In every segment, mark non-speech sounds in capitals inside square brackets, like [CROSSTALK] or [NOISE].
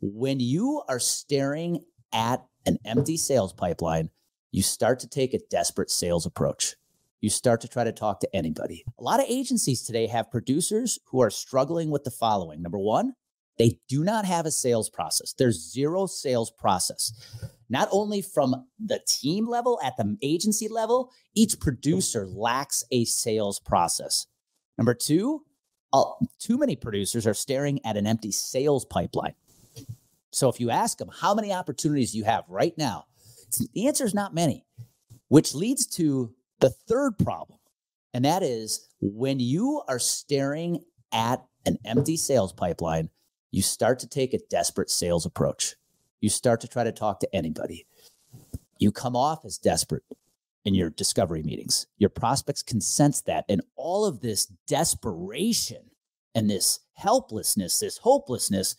When you are staring at an empty sales pipeline, you start to take a desperate sales approach. You start to try to talk to anybody. A lot of agencies today have producers who are struggling with the following. Number one, they do not have a sales process. There's zero sales process. Not only from the team level, at the agency level, each producer lacks a sales process. Number two, uh, too many producers are staring at an empty sales pipeline. So if you ask them how many opportunities you have right now, the answer is not many, which leads to the third problem. And that is when you are staring at an empty sales pipeline, you start to take a desperate sales approach. You start to try to talk to anybody. You come off as desperate in your discovery meetings. Your prospects can sense that. And all of this desperation and this helplessness, this hopelessness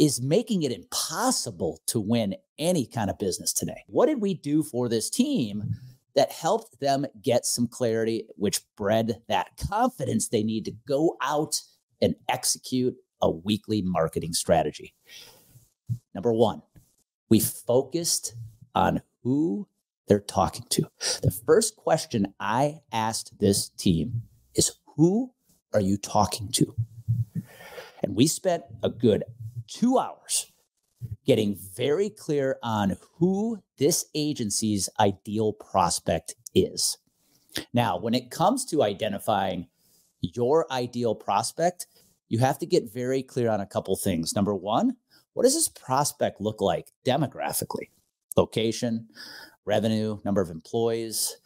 is making it impossible to win any kind of business today. What did we do for this team that helped them get some clarity, which bred that confidence they need to go out and execute a weekly marketing strategy? Number one, we focused on who they're talking to. The first question I asked this team is Who are you talking to? And we spent a good two hours getting very clear on who this agency's ideal prospect is. Now, when it comes to identifying your ideal prospect, you have to get very clear on a couple things. Number one, what does this prospect look like demographically? Location, revenue, number of employees,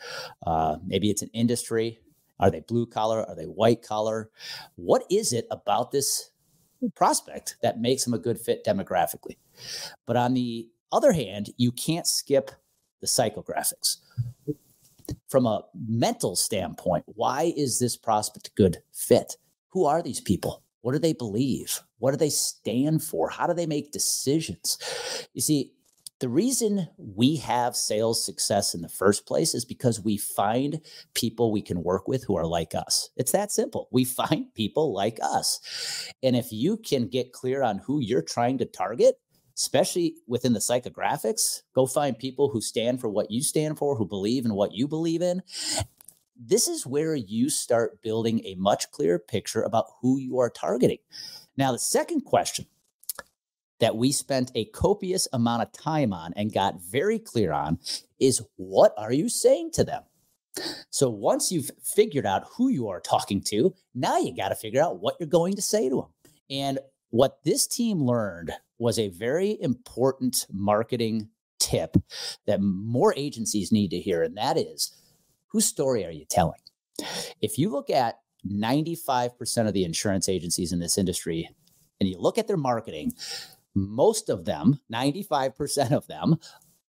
uh, maybe it's an industry. Are they blue collar? Are they white collar? What is it about this prospect that makes them a good fit demographically? But on the other hand, you can't skip the psychographics. From a mental standpoint, why is this prospect a good fit? Who are these people? What do they believe? What do they stand for? How do they make decisions? You see, the reason we have sales success in the first place is because we find people we can work with who are like us. It's that simple. We find people like us. And if you can get clear on who you're trying to target, especially within the psychographics, go find people who stand for what you stand for, who believe in what you believe in. This is where you start building a much clearer picture about who you are targeting. Now, the second question that we spent a copious amount of time on and got very clear on is what are you saying to them? So once you've figured out who you are talking to, now you got to figure out what you're going to say to them. And what this team learned was a very important marketing tip that more agencies need to hear. And that is whose story are you telling? If you look at 95% of the insurance agencies in this industry and you look at their marketing, most of them, 95% of them,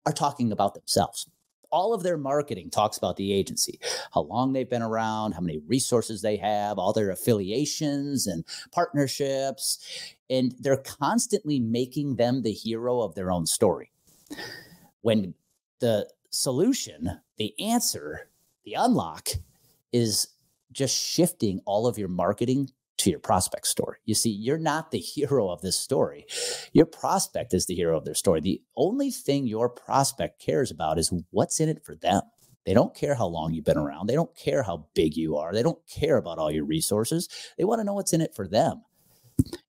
are talking about themselves. All of their marketing talks about the agency, how long they've been around, how many resources they have, all their affiliations and partnerships. And they're constantly making them the hero of their own story. When the solution, the answer, the unlock is just shifting all of your marketing to your prospect story. You see, you're not the [LAUGHS] hero of this story. Your prospect is the hero of their story. The only thing your prospect cares about is what's in it for them. They don't care how long you've been around. They don't care how big you are. They don't care about all your resources. They want to know what's in it for them.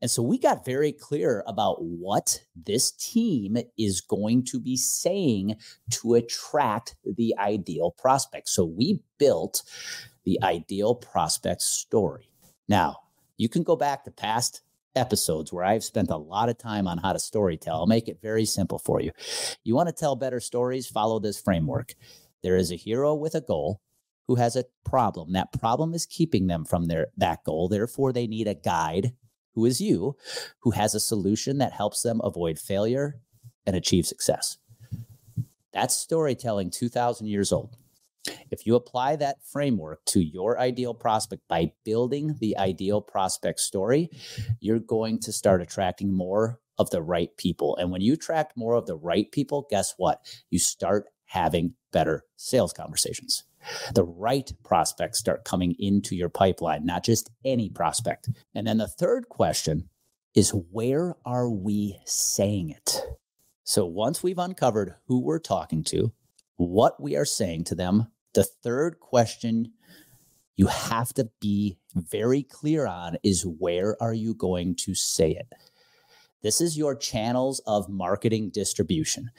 And so we got very clear about what this team is going to be saying to attract the ideal prospect. So we built the ideal prospect story. Now, you can go back to past episodes where I've spent a lot of time on how to storytell. I'll make it very simple for you. You want to tell better stories? Follow this framework. There is a hero with a goal who has a problem. That problem is keeping them from their that goal. Therefore, they need a guide who is you, who has a solution that helps them avoid failure and achieve success. That's storytelling 2000 years old. If you apply that framework to your ideal prospect by building the ideal prospect story, you're going to start attracting more of the right people. And when you attract more of the right people, guess what? You start having better sales conversations. The right prospects start coming into your pipeline, not just any prospect. And then the third question is where are we saying it? So once we've uncovered who we're talking to, what we are saying to them, the third question you have to be very clear on is where are you going to say it? This is your channels of marketing distribution.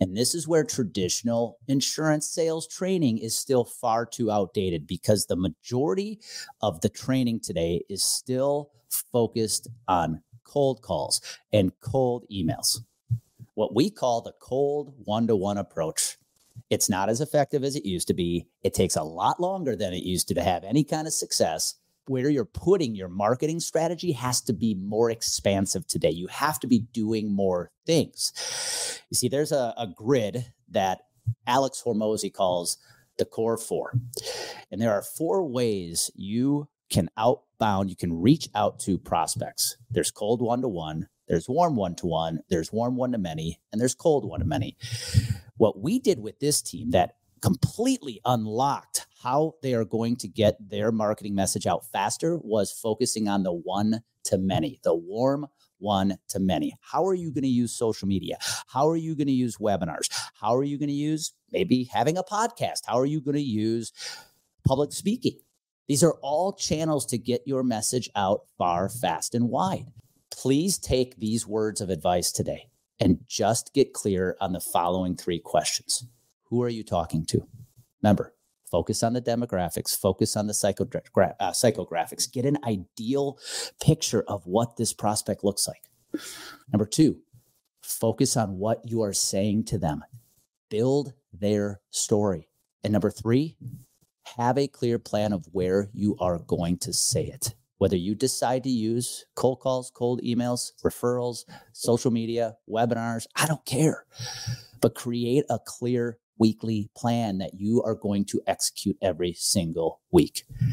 And this is where traditional insurance sales training is still far too outdated because the majority of the training today is still focused on cold calls and cold emails. What we call the cold one to one approach. It's not as effective as it used to be. It takes a lot longer than it used to to have any kind of success where you're putting your marketing strategy has to be more expansive today. You have to be doing more things. You see, there's a, a grid that Alex Hormozi calls the core four. And there are four ways you can outbound, you can reach out to prospects. There's cold one to one, there's warm one to one, there's warm one to many, and there's cold one to many. What we did with this team that completely unlocked how they are going to get their marketing message out faster was focusing on the one to many, the warm one to many. How are you going to use social media? How are you going to use webinars? How are you going to use maybe having a podcast? How are you going to use public speaking? These are all channels to get your message out far, fast, and wide. Please take these words of advice today and just get clear on the following three questions. Who are you talking to? Remember, focus on the demographics, focus on the psychogra- uh, psychographics, get an ideal picture of what this prospect looks like. Number two, focus on what you are saying to them, build their story. And number three, have a clear plan of where you are going to say it. Whether you decide to use cold calls, cold emails, referrals, social media, webinars, I don't care. But create a clear weekly plan that you are going to execute every single week.